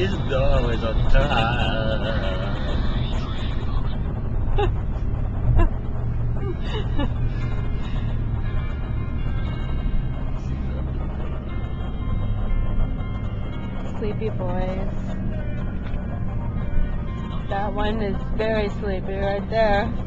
is always on time. Sleepy boys. That one is very sleepy right there.